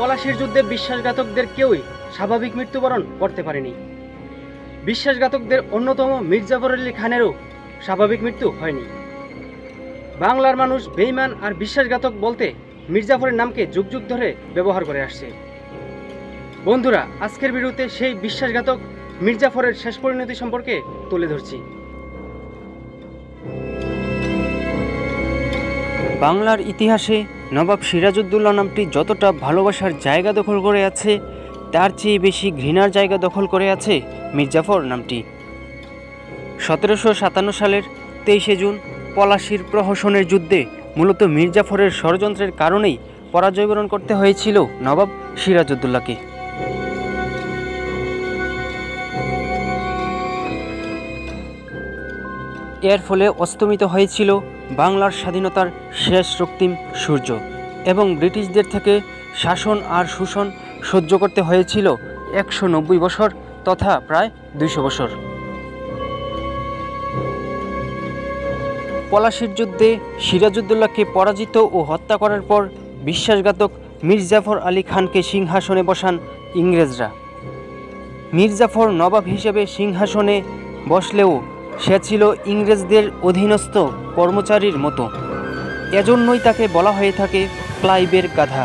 পলাশির যুদ্ধে বিশ্বাসঘাতকদের কেউই স্বাভাবিক মৃত্যুবরণ করতে পারেনি। বিশ্বাসঘাতকদের অন্যতম মির্জাফর আলী খানেরও স্বাভাবিক মৃত্যু হয়নি। বাংলার মানুষ বেইমান আর বিশ্বাসঘাতক বলতে মির্জাফরের নামকে যুগ যুগ ধরে ব্যবহার করে আসছে। বন্ধুরা, আজকের ভিডিওতে সেই বিশ্বাসঘাতক মির্জাফরের শেষ পরিণতি সম্পর্কে তুলে ধরছি। বাংলার ইতিহাসে নবাব সিরাজউদ্দৌলা নামটি যতটা ভালোবাসার জায়গা দখল করে আছে, তার চেয়ে বেশি ঘৃণার জায়গা দখল করে আছে মির্জাফর নামটি। সতেরোশো সাতান্ন সালের তেইশে জুন পলাশির প্রহসনের যুদ্ধে মূলত মির্জাফরের ষড়যন্ত্রের কারণেই পরাজয়বরণ করতে হয়েছিল নবাব সিরাজউদ্দৌলাকে। এর ফলে অস্তমিত হয়েছিল বাংলার স্বাধীনতার শেষ রক্তিম সূর্য। এবং ব্রিটিশদের থেকে শাসন আর শোষণ সহ্য করতে হয়েছিল একশো নব্বই বছর তথা প্রায় দুইশো বছর। পলাশির যুদ্ধে সিরাজউদ্দৌলাকে পরাজিত ও হত্যা করার পর বিশ্বাসঘাতক মির্জাফর আলী খানকে সিংহাসনে বসান ইংরেজরা। মির্জাফর নবাব হিসেবে সিংহাসনে বসলেও সে ছিল ইংরেজদের অধীনস্থ কর্মচারীর মতো। এজন্যই তাকে বলা হয়ে থাকে ক্লাইবের গাধা।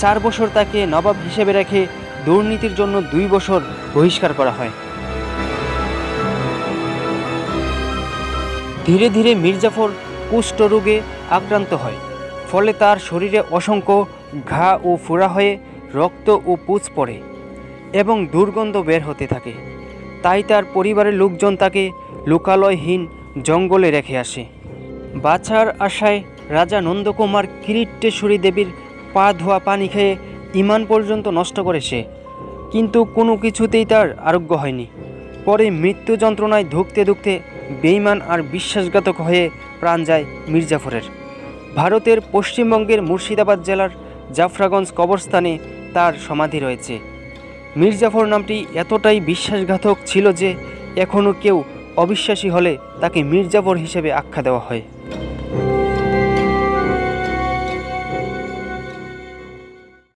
চার বছর তাকে নবাব হিসেবে রেখে দুর্নীতির জন্য দুই বছর বহিষ্কার করা হয়। ধীরে ধীরে মির্জাফর কুষ্ঠরোগে আক্রান্ত হয়, ফলে তার শরীরে অসংখ্য ঘা ও ফোড়া হয়ে রক্ত ও পুচ পড়ে এবং দুর্গন্ধ বের হতে থাকে। তাই তার পরিবারের লোকজন তাকে লোকালয়হীন জঙ্গলে রেখে আসে। বাছার আশায় রাজা নন্দকুমার কিরিটেশ্বরী দেবীর পা ধোয়া পানি খেয়ে ইমান পর্যন্ত নষ্ট করে সে। কিন্তু কোনো কিছুতেই তার আরোগ্য হয়নি। পরে মৃত্যু যন্ত্রণায় ধুকতে ধুকতে বেইমান আর বিশ্বাসঘাতক হয়ে প্রাণ যায় মির্জাফরের। ভারতের পশ্চিমবঙ্গের মুর্শিদাবাদ জেলার জাফরাগঞ্জ কবরস্থানে তার সমাধি রয়েছে। মির্জাফর নামটি এতটাই বিশ্বাসঘাতক ছিল যে এখনও কেউ অবিশ্বাসী হলে তাকে মির্জাফর হিসেবে আখ্যা দেওয়া হয়।